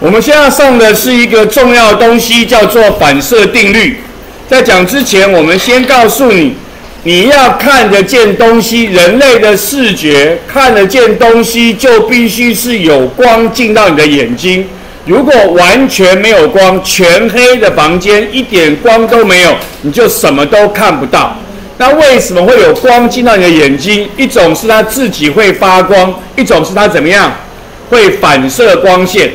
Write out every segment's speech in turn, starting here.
我们现在上的是一个重要东西，叫做反射定律。在讲之前，我们先告诉你，你要看得见东西，人类的视觉看得见东西，就必须是有光进到你的眼睛。如果完全没有光，全黑的房间，一点光都没有，你就什么都看不到。那为什么会有光进到你的眼睛？一种是它自己会发光，一种是它怎么样会反射光线。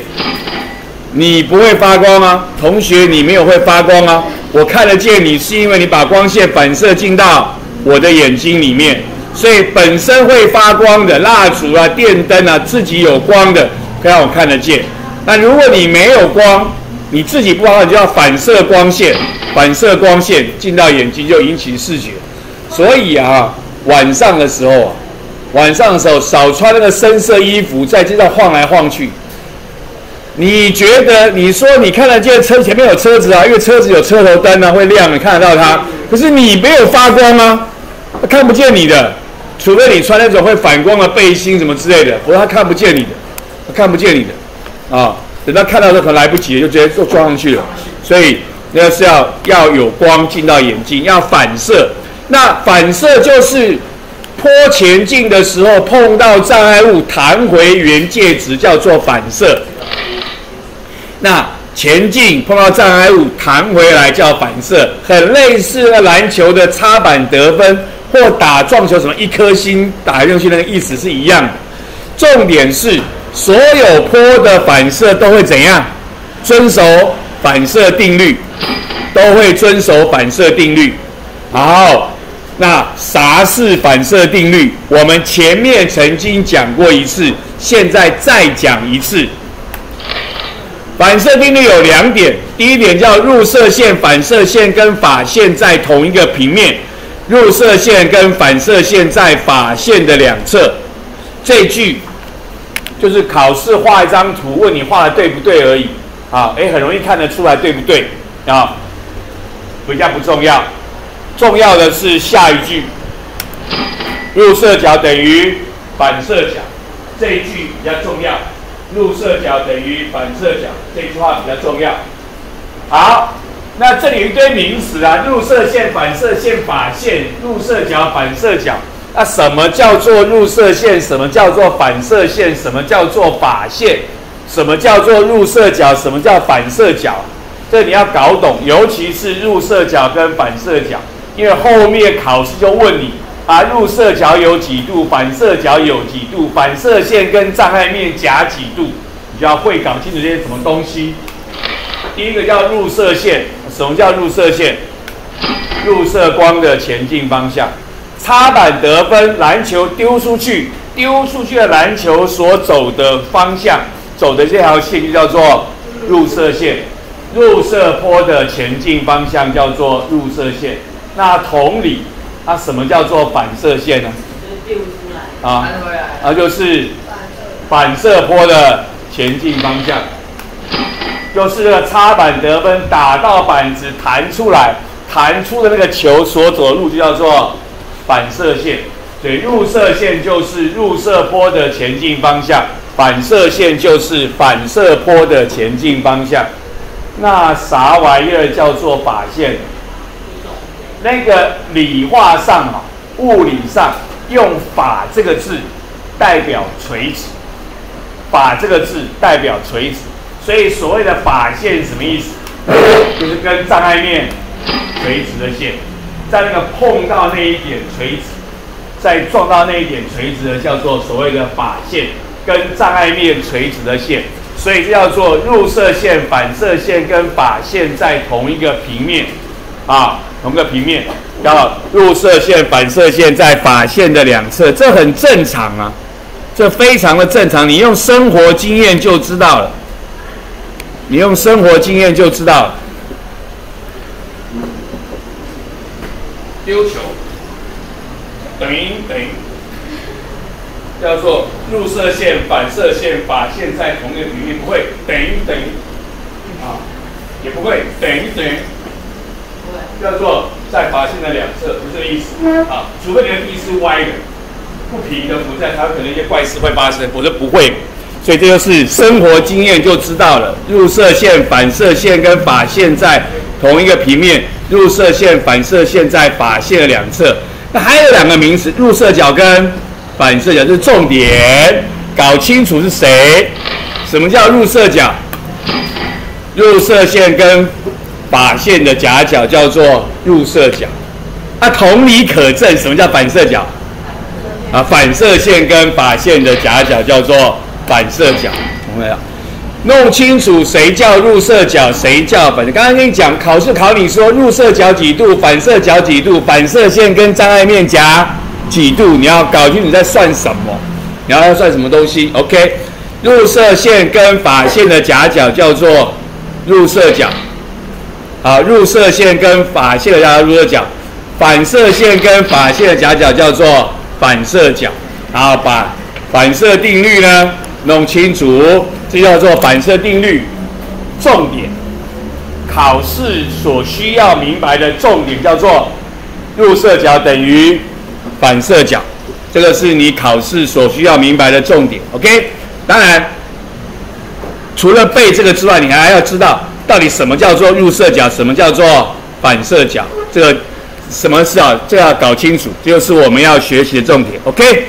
你不会发光啊，同学，你没有会发光啊。我看得见你，是因为你把光线反射进到我的眼睛里面，所以本身会发光的蜡烛啊、电灯啊，自己有光的，可以让我看得见。那如果你没有光，你自己不发光，你就要反射光线，反射光线进到眼睛就引起视觉。所以啊，晚上的时候啊，晚上的时候少穿那个深色衣服，在街上晃来晃去。你觉得你说你看得见车前面有车子啊，因为车子有车头灯啊，会亮，你看得到它。可是你没有发光吗？看不见你的，除非你穿那种会反光的背心什么之类的，否则他看不见你的，他看不见你的啊。等他看到的可能来不及，就直接就撞上去了。所以那是要要有光进到眼睛，要反射。那反射就是坡前进的时候碰到障碍物弹回原介值，叫做反射。那前进碰到障碍物弹回来叫反射，很类似那篮球的插板得分或打撞球什么一颗星打进去那个意思是一样的。重点是所有坡的反射都会怎样？遵守反射定律，都会遵守反射定律。好，那啥是反射定律？我们前面曾经讲过一次，现在再讲一次。反射定律有两点，第一点叫入射线、反射线跟法线在同一个平面，入射线跟反射线在法线的两侧。这句就是考试画一张图，问你画的对不对而已。啊，诶，很容易看得出来对不对啊？比较不重要，重要的是下一句，入射角等于反射角，这一句比较重要。入射角等于反射角，这句话比较重要。好，那这里一堆名词啊，入射线、反射线、法线、入射角、反射角。那什么叫做入射线？什么叫做反射线？什么叫做法线？什么叫做入射角？什么叫反射角？这你要搞懂，尤其是入射角跟反射角，因为后面考试就问你。啊，入射角有几度，反射角有几度，反射线跟障碍面夹几度，你就要会搞清楚这些什么东西。第一个叫入射线，什么叫入射线？入射光的前进方向。插板得分，篮球丢出去，丢出去的篮球所走的方向，走的这条线就叫做入射线。入射坡的前进方向叫做入射线。那同理。那什么叫做反射线呢？啊，啊，就是反射波的前进方向，就是这个插板得分打到板子弹出来，弹出的那个球所走的路就叫做反射线。所以入射线就是入射波的前进方向，反射线就是反射波的前进方向。那啥玩意儿叫做靶线？那个理化上啊，物理上用“法”这个字代表垂直，“法”这个字代表垂直，所以所谓的法线什么意思？就是跟障碍面垂直的线，在那个碰到那一点垂直，再撞到那一点垂直的，叫做所谓的法线，跟障碍面垂直的线，所以这叫做入射线、反射线跟法线在同一个平面啊。同个平面，要入射线、反射线在法线的两侧，这很正常啊，这非常的正常。你用生活经验就知道了，你用生活经验就知道了。丢球，等于等于，叫做入射线、反射线、法线在同一个平面，不会等于等于，啊，也不会等于等于。叫做在法线的两侧，不是这个意思啊。除非你的地是歪的、不平的，不在，它可能一些怪事会发生，否则不会。所所以这就是生活经验就知道了。入射线、反射线跟法线在同一个平面，入射线、反射线在法线的两侧。那还有两个名词，入射角跟反射角是重点，搞清楚是谁。什么叫入射角？入射线跟法线的夹角叫做入射角。啊，同理可证，什么叫反射角？啊，反射线跟法线的夹角叫做反射角。懂没有？弄清楚谁叫入射角，谁叫反。刚刚跟你讲，考试考你说入射角几度，反射角几度，反射线跟障碍面夹几度，你要搞清楚在算什么，你要算什么东西。OK，入射线跟法线的夹角叫做入射角。好，入射线跟法线的夹角入射角。反射线跟法线的夹角叫做反射角，然后把反射定律呢弄清楚，这叫做反射定律。重点，考试所需要明白的重点叫做入射角等于反射角，这个是你考试所需要明白的重点。OK，当然除了背这个之外，你还要知道到底什么叫做入射角，什么叫做反射角，这个。什么是啊？这要搞清楚，这就是我们要学习的重点。OK。